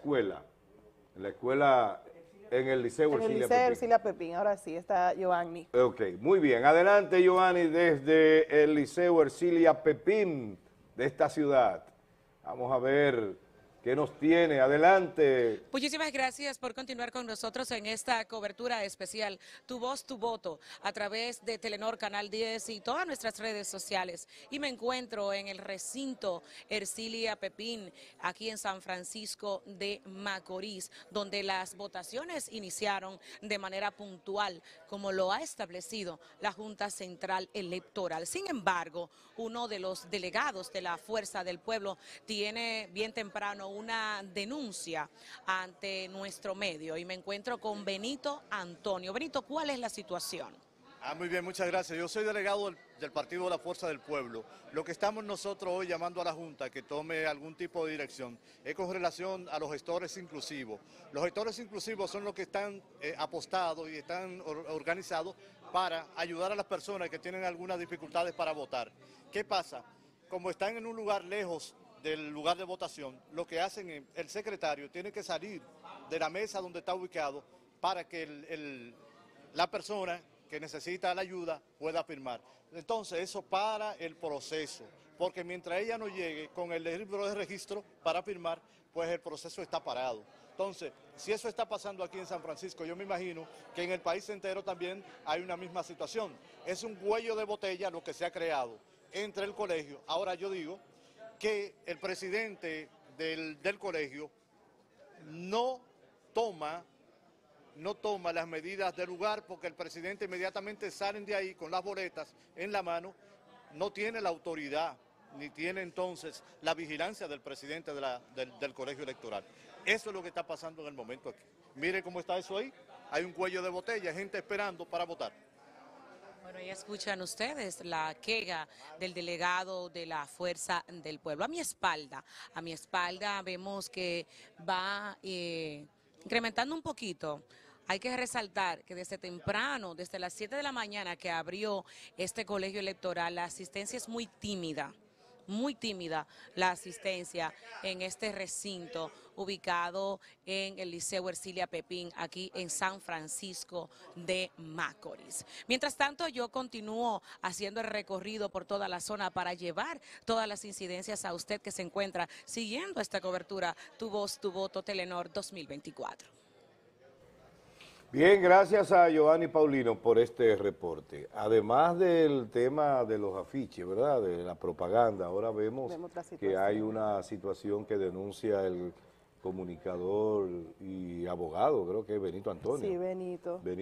escuela, en la escuela, en el Liceo En el Ercilia Liceo Pepín. Ercilia Pepín, ahora sí, está Giovanni. Ok, muy bien. Adelante, Giovanni, desde el Liceo Ercilia Pepín de esta ciudad. Vamos a ver qué nos tiene. Adelante. Muchísimas gracias por continuar con nosotros en esta cobertura especial, Tu Voz, Tu Voto, a través de Telenor Canal 10 y todas nuestras redes sociales. Y me encuentro en el recinto Ercilia Pepín, aquí en San Francisco de Macorís, donde las votaciones iniciaron de manera puntual, como lo ha establecido la Junta Central Electoral. Sin embargo, uno de los delegados de la Fuerza del Pueblo tiene bien temprano una denuncia ante nuestro medio y me encuentro con Benito Antonio. Benito, ¿cuál es la situación? Ah, muy bien, muchas gracias. Yo soy delegado del, Partido de la Fuerza del Pueblo. Lo que estamos nosotros hoy llamando a la Junta que tome algún tipo de dirección es con relación a los gestores inclusivos. Los gestores inclusivos son los que están eh, apostados y están or- organizados para ayudar a las personas que tienen algunas dificultades para votar. ¿Qué pasa? Como están en un lugar lejos del lugar de votación, lo que hacen es, el secretario tiene que salir de la mesa donde está ubicado para que la persona que necesita la ayuda pueda firmar. Entonces eso para el proceso, porque mientras ella no llegue con el libro de registro para firmar, pues el proceso está parado. Entonces, si eso está pasando aquí en San Francisco, yo me imagino que en el país entero también hay una misma situación. Es un cuello de botella lo que se ha creado entre el colegio. Ahora yo digo que el presidente del, del colegio no toma no toma las medidas del lugar porque el presidente inmediatamente salen de ahí con las boletas en la mano, no tiene la autoridad ni tiene entonces la vigilancia del presidente de del, del colegio electoral. Eso es lo que está pasando en el momento aquí. Mire cómo está eso ahí. Hay un cuello de botella, gente esperando para votar. Bueno, ya escuchan ustedes la queja del delegado de la Fuerza del Pueblo. A mi espalda, a mi espalda vemos que va eh, incrementando un poquito. Hay que resaltar que desde temprano, desde las 7 de la mañana que abrió este colegio electoral, la asistencia es muy tímida muy tímida la asistencia en este recinto ubicado en el Liceo Ercilia Pepín, aquí en San Francisco de Macorís. Mientras tanto, yo continúo haciendo el recorrido por toda la zona para llevar todas las incidencias a usted que se encuentra siguiendo esta cobertura Tu Voz, Tu Voto, Telenor 2024. Bien, gracias a Giovanni Paulino por este reporte. Además del tema de los afiches, ¿verdad? De la propaganda, ahora vemos, que hay una situación que denuncia el comunicador y abogado, creo que es Benito Antonio. Sí, Benito. Benito